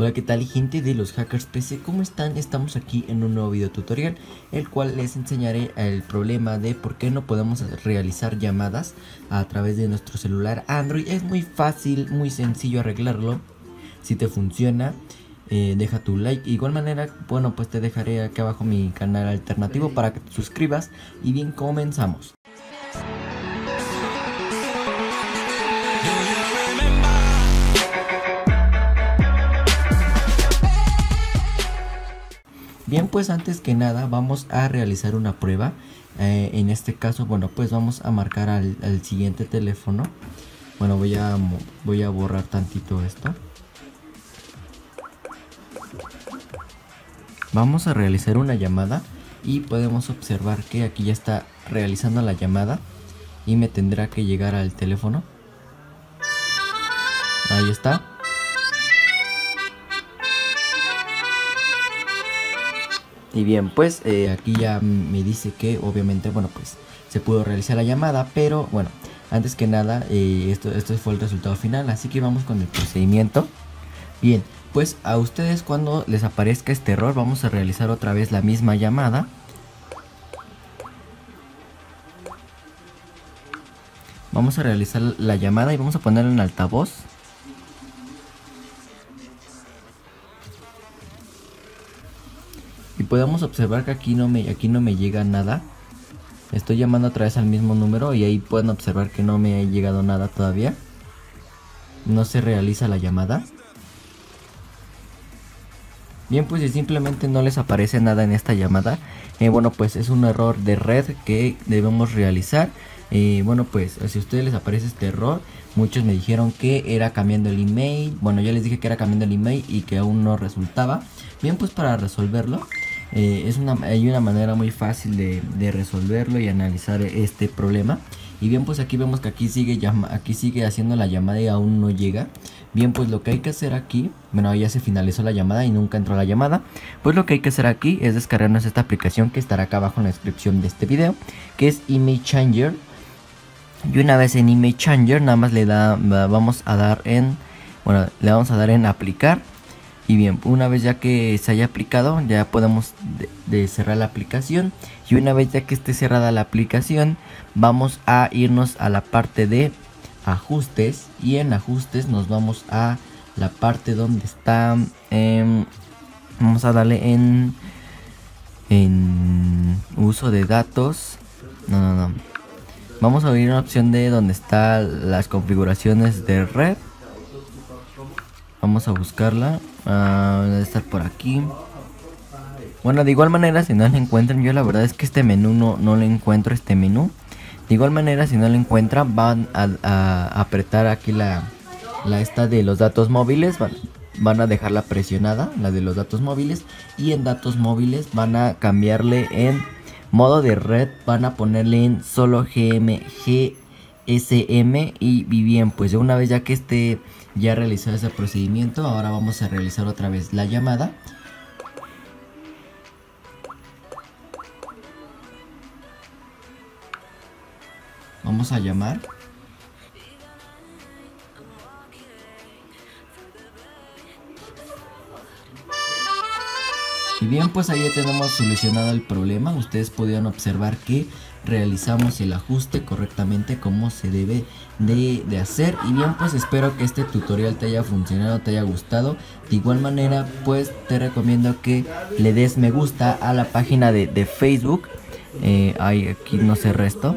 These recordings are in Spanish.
Hola qué tal gente de los hackers PC, ¿cómo están? Estamos aquí en un nuevo video tutorial El cual les enseñaré el problema de por qué no podemos realizar llamadas a través de nuestro celular Android. Es muy fácil, muy sencillo arreglarlo. Si te funciona, eh, deja tu like. Igual manera, bueno pues te dejaré aquí abajo mi canal alternativo para que te suscribas. Y bien, comenzamos Bien, pues antes que nada vamos a realizar una prueba. Eh, en este caso, bueno, pues vamos a marcar al, siguiente teléfono. Bueno, voy a, voy a borrar tantito esto. Vamos a realizar una llamada y podemos observar que aquí ya está realizando la llamada y me tendrá que llegar al teléfono. Ahí está. Y bien, pues eh, aquí ya me dice que obviamente, bueno, pues se pudo realizar la llamada, pero bueno, antes que nada, eh, esto, esto fue el resultado final, así que vamos con el procedimiento. Bien, pues a ustedes cuando les aparezca este error, vamos a realizar otra vez la misma llamada. Vamos a realizar la llamada y vamos a ponerla en altavoz. Podemos observar que aquí no me, aquí no me llega nada. Estoy llamando otra vez al mismo número y ahí pueden observar que no me ha llegado nada todavía. No se realiza la llamada. Bien, pues si simplemente no les aparece nada en esta llamada, eh, bueno, pues es un error de red que debemos realizar. Eh, bueno, pues si a ustedes les aparece este error, muchos me dijeron que era cambiando el email. Bueno, yo les dije que era cambiando el email y que aún no resultaba. Bien, pues para resolverlo, eh, es una, hay una manera muy fácil de, resolverlo y analizar este problema. Y bien, pues aquí vemos que aquí sigue, aquí sigue haciendo la llamada y aún no llega. Bien, pues lo que hay que hacer aquí, bueno, ya se finalizó la llamada y nunca entró la llamada. Pues lo que hay que hacer aquí es descargarnos esta aplicación que estará acá abajo en la descripción de este video, que es Image Changer. Y una vez en Image Changer, nada más le da, vamos a dar en, bueno, le vamos a dar en aplicar y bien, una vez ya que se haya aplicado, ya podemos de, cerrar la aplicación. Y una vez ya que esté cerrada la aplicación, vamos a irnos a la parte de ajustes. Y en ajustes nos vamos a la parte donde está... Em, vamos a darle en, en uso de datos. No, no, no. Vamos a abrir una opción de donde está las configuraciones de red. Vamos a buscarla. Ah, debe estar por aquí. Bueno, de igual manera, si no la encuentran, yo la verdad es que este menú no, no lo encuentro, este menú. De igual manera, si no lo encuentran, van a, apretar aquí la, la esta de los datos móviles. Van, van a dejarla presionada, la de los datos móviles. Y en datos móviles van a cambiarle en modo de red. Van a ponerle en solo GMG SM y bien pues una vez ya que esté ya realizado ese procedimiento ahora vamos a realizar otra vez la llamada. Vamos a llamar Y bien, pues ahí ya tenemos solucionado el problema. Ustedes pudieron observar que realizamos el ajuste correctamente como se debe de, hacer. Y bien, pues espero que este tutorial te haya funcionado, te haya gustado. De igual manera, pues te recomiendo que le des me gusta a la página de, Facebook. Eh, aquí no sé resto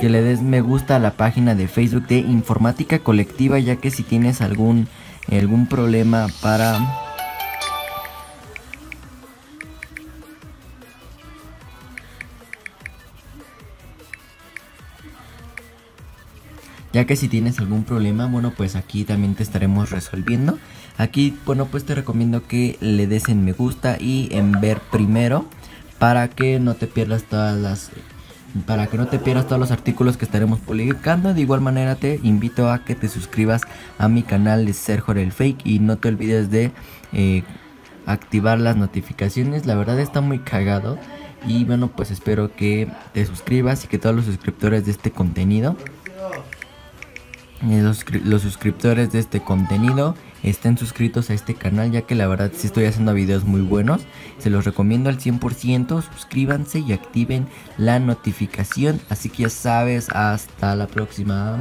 que le des me gusta a la página de Facebook de Informática Colectiva ya que si tienes algún algún problema para ya que si tienes algún problema, bueno, pues aquí también te estaremos resolviendo. Aquí, bueno, pues te recomiendo que le des en me gusta y en ver primero para que no te pierdas todas las para que no te pierdas todos los artículos que estaremos publicando. De igual manera te invito a que te suscribas a mi canal de Sergio el Fake y no te olvides de eh, activar las notificaciones. La verdad está muy cagado. Y bueno, pues espero que te suscribas y que todos los suscriptores de este contenido los, suscriptores de este contenido estén suscritos a este canal ya que la verdad sí estoy haciendo videos muy buenos. Se los recomiendo al 100%, suscríbanse y activen la notificación. Así que ya sabes, hasta la próxima.